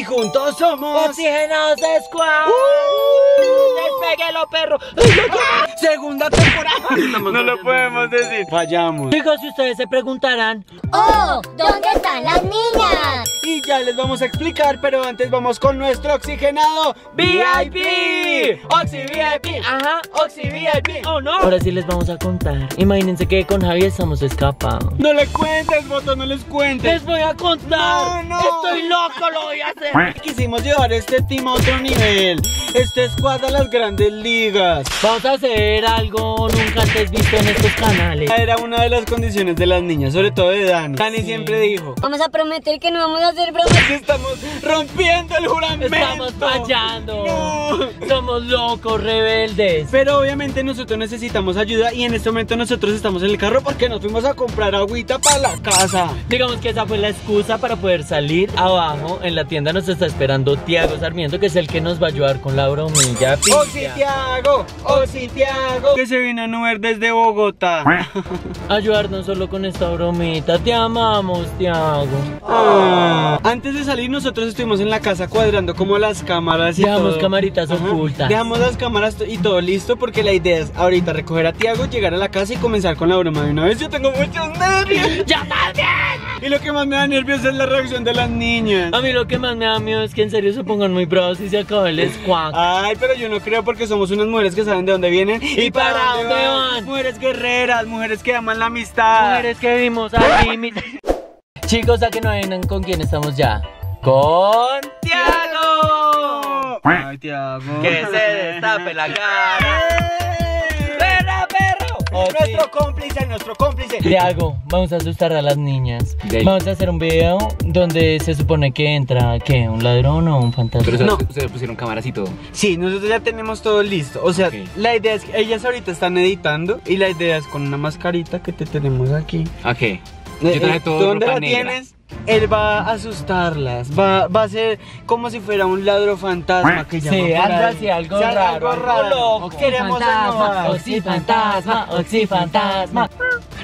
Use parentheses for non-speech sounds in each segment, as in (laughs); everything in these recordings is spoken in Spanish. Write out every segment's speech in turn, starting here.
Y juntos somos Oxigenados Squad. Despeguelo, perro. Segunda temporada. (laughs) no lo podemos decir. Fallamos. Chicos, si ustedes se preguntarán, ¡Oh! ¿Dónde están las niñas? Y ya les vamos a explicar, pero antes vamos con nuestro oxigenado VIP. Oxi VIP. ajá, Oxi VIP. oh no. Ahora sí les vamos a contar. Imagínense que con Javi estamos escapados. No le cuentes, Boto, no les cuentes. Les voy a contar. No, no. Estoy loco, lo voy a hacer. Quisimos llevar este team a otro nivel. Este squad a las grandes ligas. Vamos a hacer algo nunca antes visto en estos canales. Era una de las condiciones de las niñas, sobre todo de Dani. Dani Sí. siempre dijo Vamos a prometer que no vamos a hacer bromas. (laughs) estamos rompiendo el juramento. Estamos fallando. No. Somos locos, rebeldes. Pero obviamente nosotros necesitamos ayuda y en este momento nosotros estamos en el carro porque nos fuimos a comprar agüita para la casa. Digamos que esa fue la excusa para poder salir abajo. En la tienda nos está esperando Tiago Sarmiento, que es el que nos va a ayudar con la bromilla. ¡Oh, sí, Tiago! ¡Oh, sí, Tiago! Que se vino a Uber desde Bogotá. (laughs) Ayudarnos solo con esta bromita. Te amamos, Tiago. Ah, Antes de salir nosotros estuvimos en la casa cuadrando como las cámaras y Dejamos todo. camaritas Ajá. ocultas. Dejamos las cámaras y todo listo porque la idea es ahorita recoger a Tiago, llegar a la casa y comenzar con la broma de una vez. Yo tengo muchos nervios. (laughs) ¡Ya también! Y lo que más me da nervios es la reacción de las niñas. A mí lo que más me da miedo es que en serio se pongan muy bravos y se acabe el squad. Ay, pero yo no creo porque somos unas mujeres que saben de dónde vienen ¿Y para dónde van? Mujeres guerreras, mujeres que aman la amistad. Mujeres que vimos al límite. (laughs) Chicos, a que no vengan con quién estamos ya. Con Tiago. Ay, Tiago. Que se destape la cara. (laughs) Nuestro cómplice, nuestro cómplice. Tiago, vamos a asustar a las niñas. Vamos a hacer un video donde se supone que entra, ¿qué? ¿Un ladrón o un fantasma? Pero No. ustedes pusieron cámaras y todo. Sí, nosotros ya tenemos todo listo. O sea, Ok. la idea es que ellas ahorita están editando y la idea es con una mascarita que te tenemos aquí. Ok. Eh, Yo traje eh, todo ¿Dónde ropa la negra. tienes? Él va a asustarlas, va, va a ser como si fuera un ladro fantasma que llama Sí, algo así, algo Sí, raro, algo algo raro. loco. Queremos. Oxi fantasma, oxi fantasma.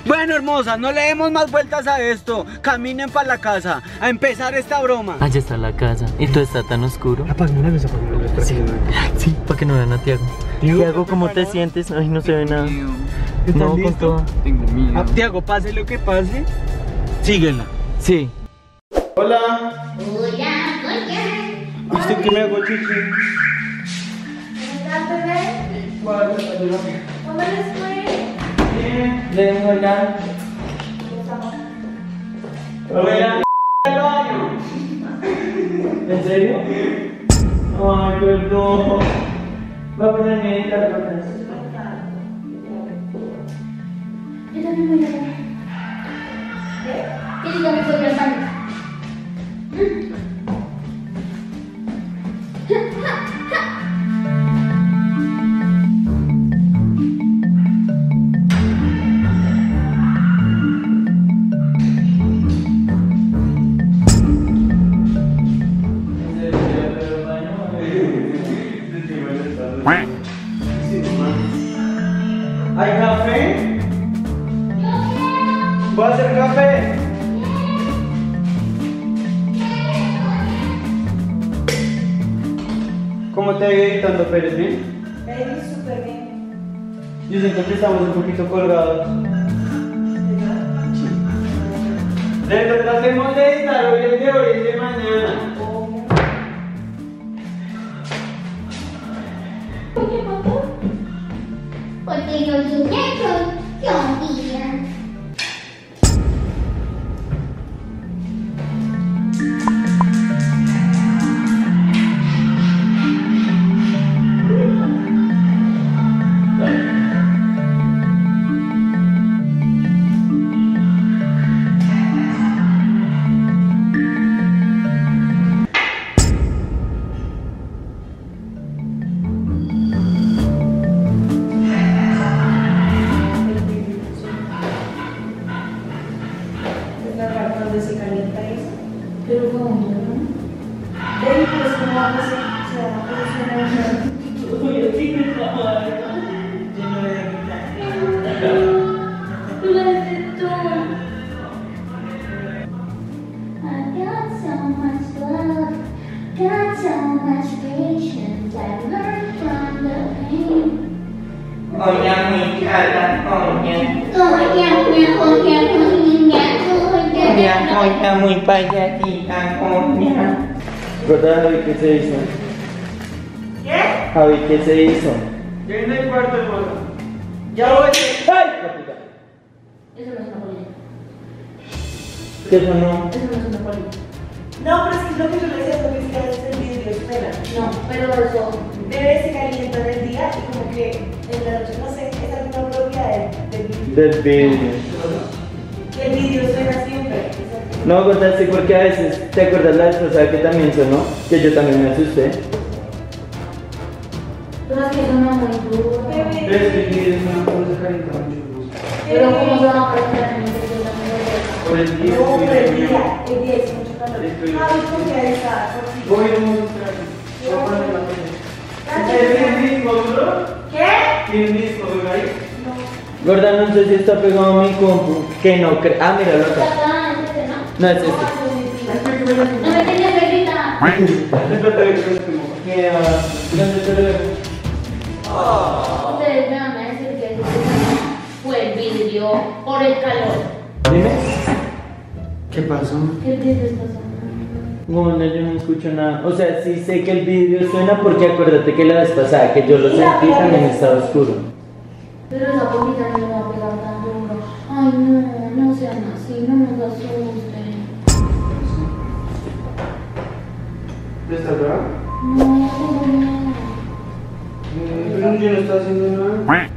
Bueno, hermosas, no le demos más vueltas a esto. Caminen para la casa a empezar esta broma. Allá está la casa. Y todo está tan oscuro. Apaguen la luz, apaguen la luz. para que no vean. Sí, para que no vean a Tiago. Tiago, ¿cómo te sientes? Ay, no se ve nada. ¿Estás No, con listo? todo. Tengo miedo. Ah, Tiago, pase lo que pase, síguela. Sí. Hola, Hola, hola. ¿viste que me hago chichi? ¿Estás bebé? ¿Cómo les fue? Bien, le. Hola. ¿En serio? Ay, perdón. Va a poner mi Yo también voy a ver. ¿Qué digo sobrino Hmm? (laughs) ¿Cómo te ha ido editando Pérez? ¿Bien? Baby, súper bien. Yo siento que estamos un poquito colgados. Le tratemos de editar hoy el de hoy, el de mañana. Oye, papá. Porque yo dinero, so much love. Got so much patience, I learned from the pain. Oña muy cara, oña. Oye, oye, oye, oye, Oña, oña muy payasita, oña. ¿Verdad, Javi, qué se hizo? ¿Qué? Javi, ¿qué se hizo? Yo en el cuarto de moda. Ya voy. ¡Ay! la puta! Eso no es una polilla. ¿Qué sonó? Eso no es una polilla. No, pero es que es lo que yo le decía, porque es que a veces el vidrio espera. No, pero eso. Debe se calienta en el día y como que en la noche, no sé, es alguna propiedad del, del vidrio. Del vidrio. Que el vidrio suena siempre. No, Gorda, sí, porque a veces, ¿te acuerdas la vez pasada que también sonó? Que yo también me asusté. Pero es que suena muy duro. Ves que el vidrio es una cosa caliente mucho. Pero ¿cómo se va a calentar en el? Por el día. No, pero el día, el día Ah. Gorda, no sé si está pegado a mi compu. Que no creo. Ah, mira, lo otro. Es este, ¿no? No es este. No me tenía que gritar. ¿Qué? ah, ¿Dónde te lo? Ustedes me van a decir que fue el vidrio por el calor. Dime. ¿Qué pasó? ¿Qué está sonando? Bueno, yo no escucho nada. O sea, sí sé que el vidrio suena porque acuérdate que la vez pasada que yo lo sentí también estaba oscuro. Pero esa poquita no me va a pegar tan duro. Ay, no, no sean así, no nos asusten. ¿Estás bravo? No, tengo miedo. Pero yo no estoy haciendo nada.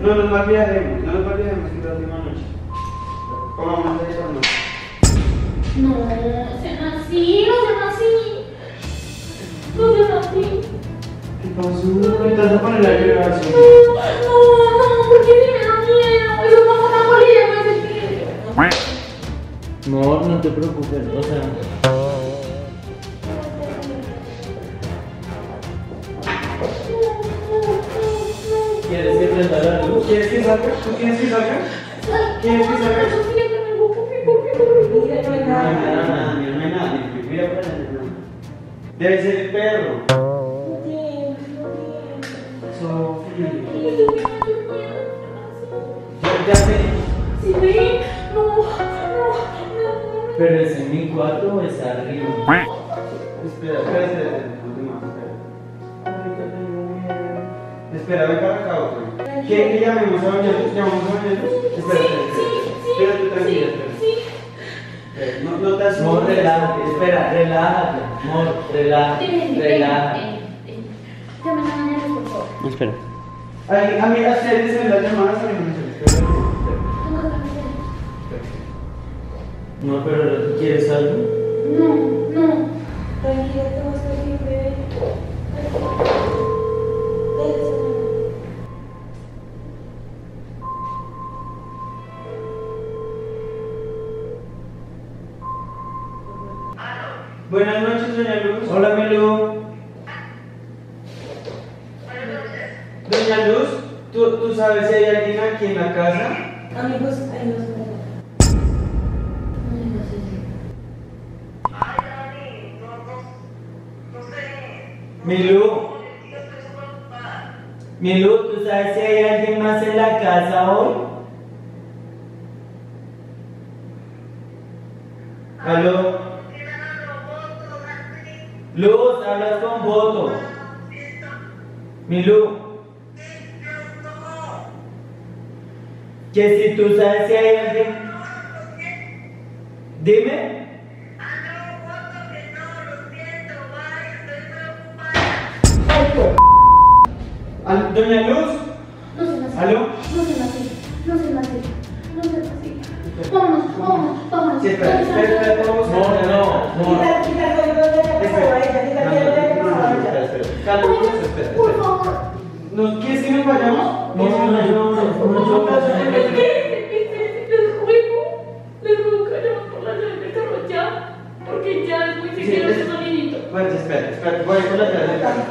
No nos malviajemos, no nos malviajemos que la última noche. Comamos eso, no. No, sean así, no sean así. No sean así. ¿Qué pasó? ¿Qué te vas a poner la vibración? No, no, porque me da miedo. Eso no una polilla, no el. No, no te preocupes. O sea, ¿quieres que prenda la luz? ¿Quieres que salga? ¿Tú quieres que salga? ¿Quieres que salga? Mira, no hay No hay nada. nada, nada, no hay nada. Mira allá. Debe ser el perro. Sofía. Ya sé. Si ve, no, no, no. Pero es en mi cuarto o es arriba. Espera, espera, espera, espera. Ven para acá, otro. ¿Quieren que llamemos a Doña Luz? ¿Llamamos a Doña Luz? Espera, espera, espera. Tú tranquila, espera. Espera, No, no te asustes. Relájate, espera, relájate. Amor, relájate, relájate. Llamen a mañana, por favor. Espera. Ay, a mí, a ustedes en las llamadas a mí me. No, pero ¿tú quieres algo? No, no. Tranquila, te vas a ir, bebé. Déjese. Buenas noches, Doña Luz. Hola, Melu. Doña Luz, ¿tú, ¿tú sabes si hay alguien aquí en la casa? Amigos, digas eso. Milu. Milu, ¿tú sabes si hay alguien más en la casa hoy? ¿Aló? Luz, hablas con voto. Milu. Que si tú sabes si hay alguien. Dime. Al- Doña Luz, No así. ¿Aló? No sean así. No sean así. No sean así. Vámonos, vámonos, vámonos. Sí, espera, espera, espera, vamos a- No, no, no. Ella. Calma, espera, Por espera. favor. ¿Nos- ¿Quieres que nos vayamos? No, no, no, no, no, no, no, no. Porque ya es muy Sí. Bueno, espera, espera, voy con la llave del carro,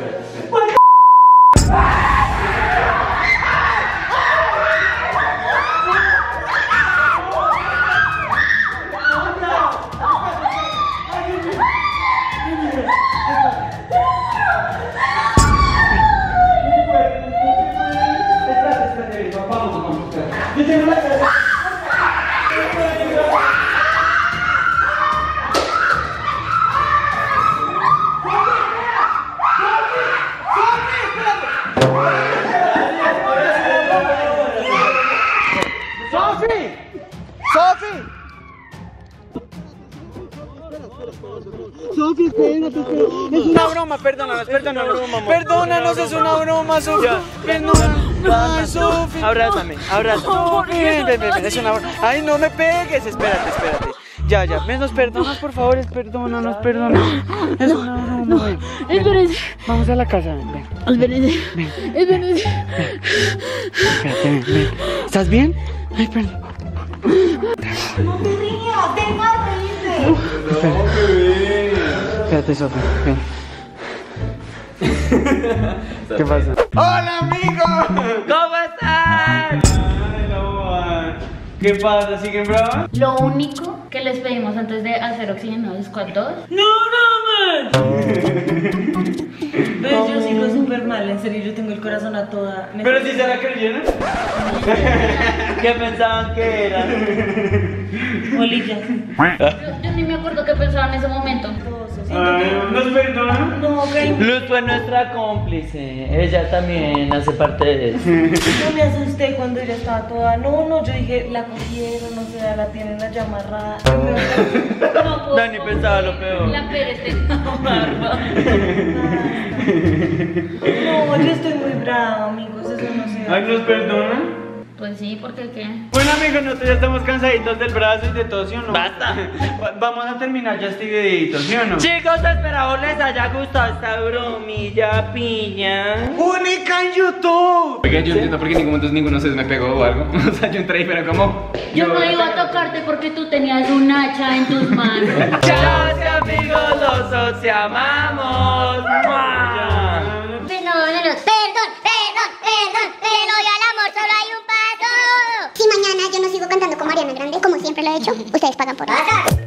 broma, perdónanos, perdónanos. Es una broma, Sofi. Perdónanos. Ay, Sofi. Abrázame, abrázame. Ven, ven, ven, es una broma. Ay, no me pegues, espérate, espérate. Ya, ya, ven, nos perdonas, por favor, es perdónanos, perdónanos. Es una broma, ven. ven. Espérense, Vamos a la casa, ven, ven. espérense, espérense. Espérate, ven, ven. ¿Estás bien? Ay, perdón. No te rías, deja de reírte. Espérate, Sofi, ven. (laughs) ¿Qué pasa? ¡Hola, amigo! ¿Cómo están? ¿Qué pasa? ¿Siguen bravas? Lo único que les pedimos antes de hacer Oxígeno Squad 2 No, no, man. (laughs) Pero yo sigo súper mal, en serio, yo tengo el corazón a toda. ¿Pero si se la creyeron? ¿Qué pensaban que era? Bolillas. yo, yo ni me acuerdo qué pensaba en ese momento. Ay, ¿Nos perdonan? No, que Luz fue nuestra cómplice. Ella también hace parte de eso. no me asusté cuando ella estaba toda. No, no, yo dije, la cogieron, o sea, la tienen allá amarrada. No, puedo- Dani pensaba lo peor. La Pérez. (laughs) No, yo estoy muy brava, amigos, eso no se Ay, ¿nos perdonan? Pues sí, porque qué. Bueno amigos, nosotros ya estamos cansaditos del brazo y de todo, ¿sí o no? Basta. (laughs) Va- Vamos a terminar ya este videito, ¿sí o no? Chicos, esperamos les haya gustado esta bromilla piña. ¡Única en YouTube! Oiga, yo no entiendo por qué ninguno, entonces ninguno se me pegó o algo. (laughs) O sea, yo entré y pero como... Yo no iba a tocarte porque tú tenías un hacha en tus manos. (laughs) Gracias amigos, los dos te amamos. Hecho, ustedes pagan por eso.